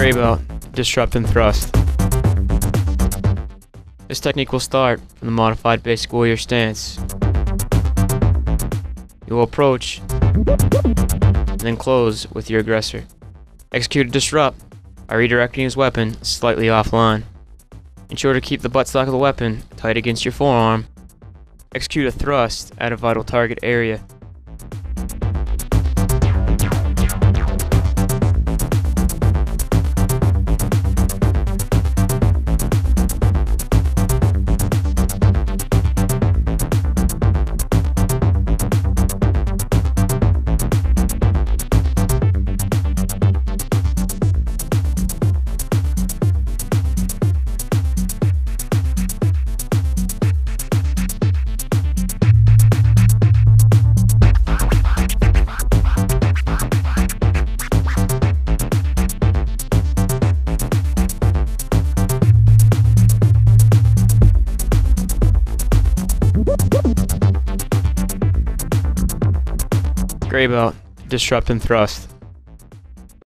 Gray disrupt and thrust. This technique will start from the modified basic warrior stance. You will approach, and then close with your aggressor. Execute a disrupt by redirecting his weapon slightly offline. Ensure to keep the buttstock of the weapon tight against your forearm. Execute a thrust at a vital target area. Gray belt, disrupt and thrust.